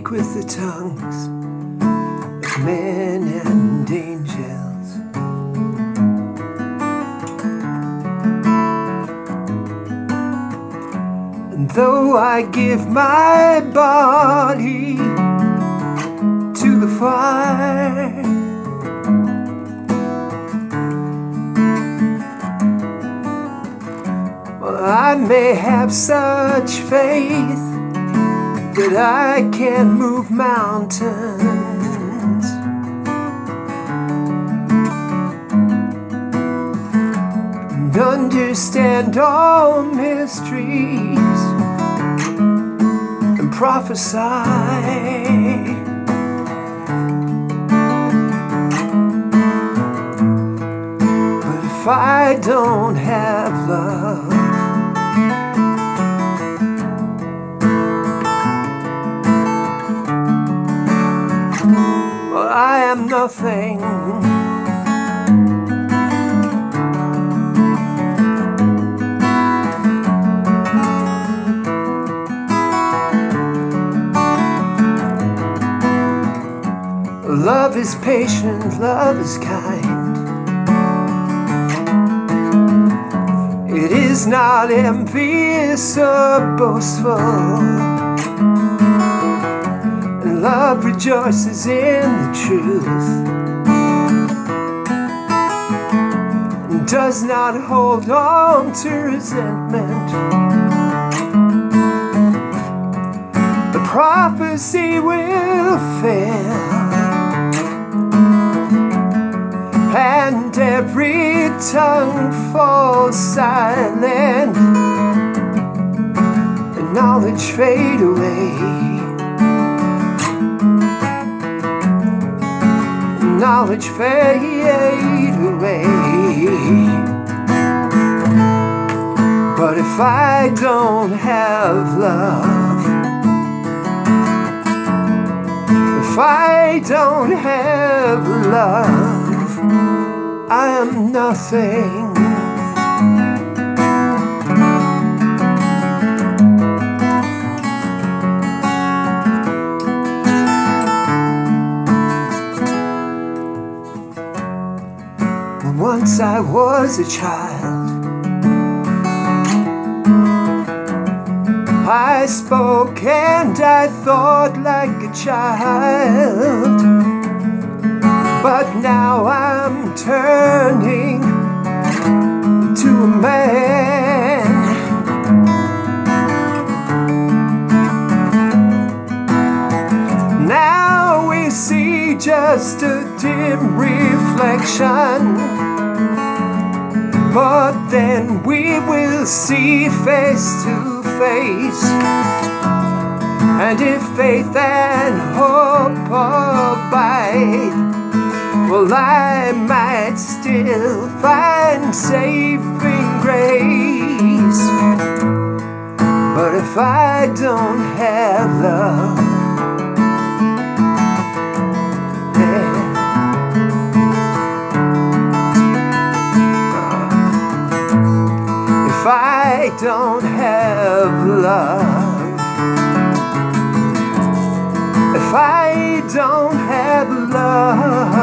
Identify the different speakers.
Speaker 1: speak with the tongues of men and angels, and though I give my body to the fire. I may have such faith I can't move mountains. And understand all mysteries and prophesy. But if I don't have love, well, I am nothing. Love is patient, love is kind. It is not envious or boastful. Love rejoices in the truth. And does not hold on to resentment. The prophecy will fail. and every tongue falls silent, and knowledge fade away. Knowledge fade away. But if I don't have love, if I don't have love, I am nothing. Once I was a child, I spoke and I thought like a child. But now I'm turning to a man. Now we see just a dim reflection. But then we will see face to face. And if faith and hope abide, well, I might still find saving grace. But if I don't have love, I don't have love, if I don't have love,